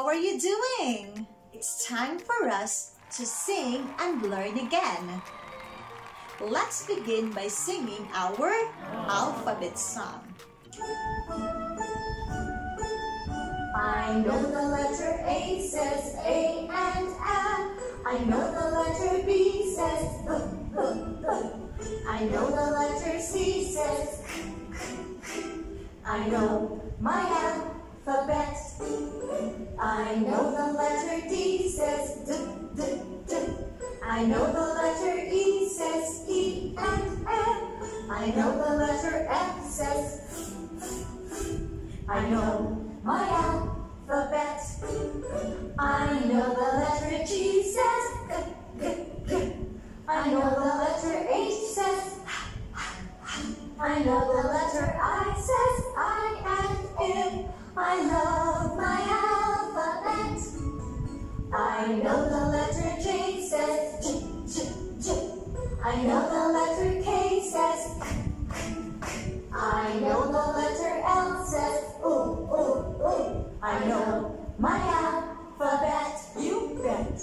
How are you doing? It's time for us to sing and learn again. Let's begin by singing our alphabet song. I know the letter A says A and A. I know the letter B says B, B, B. I know the letter C says K, K, K. I know my alphabet. I know the letter D says D, D, D. I know the letter E says E and F. I know the letter F says I know my alphabet. I know the letter G says G, G, G. I know the letter H says I know the letter I know the letter L says ooh, ooh, ooh. I know my alphabet, you bet.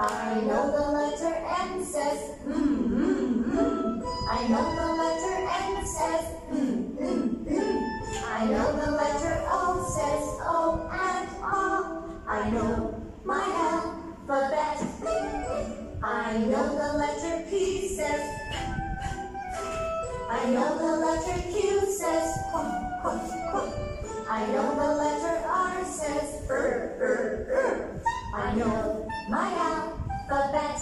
I know the letter M says mm, mm, mm. I know the letter N says mm, mm, mm. I know the letter I know the letter Q says. I know the letter R says er, er, er. I know my alphabet.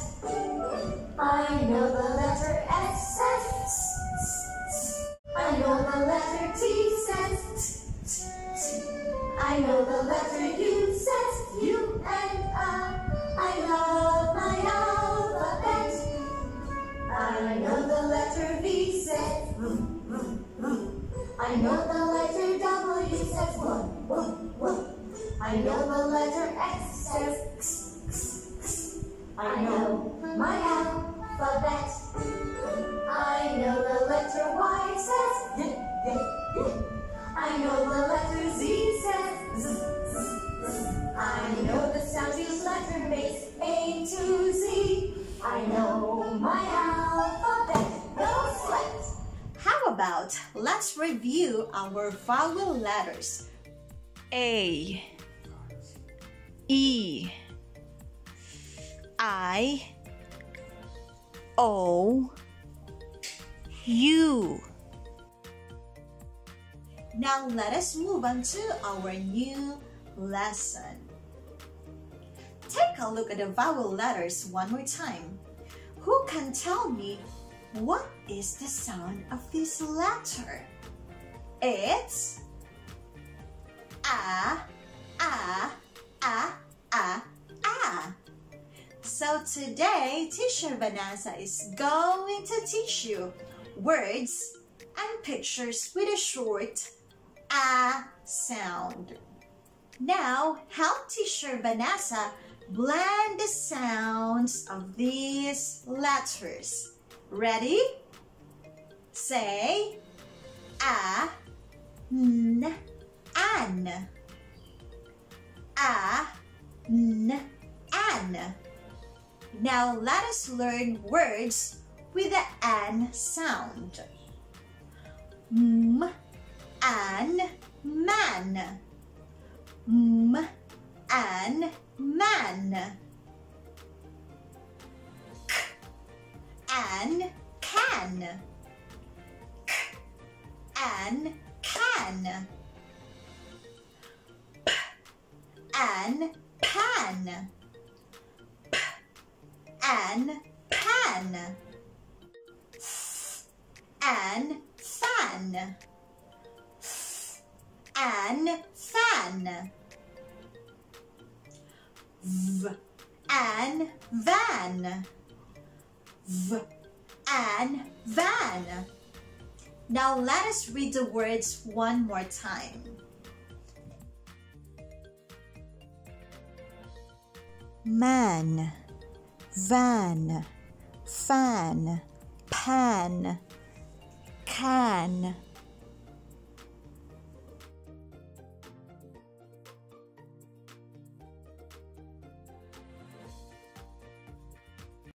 I know the letter S says s, s, s. I know the letter T says t, t, t. I know the letter U says U and I. I love my alphabet. I know the letter know the letter W says whoa, whoa, whoa. I know the letter X says x, x, x. I know About let's review our vowel letters? A E I O U Now let us move on to our new lesson. Take a look at the vowel letters one more time. Who can tell me what is the sound of this letter? It's a, a, a, a, a. So today, Teacher Vanessa is going to teach you words and pictures with a short a sound. Now, help Teacher Vanessa blend the sounds of these letters. Ready? Say a, n, an. A, n, an. Now let us learn words with the an sound. M, an, man. M, an, man. An, can. K, an, can. P, an, pan. P, an, pan. F, an, fan. F, an, fan. V, an, van. V, an, van. Now let us read the words one more time. man van fan pan can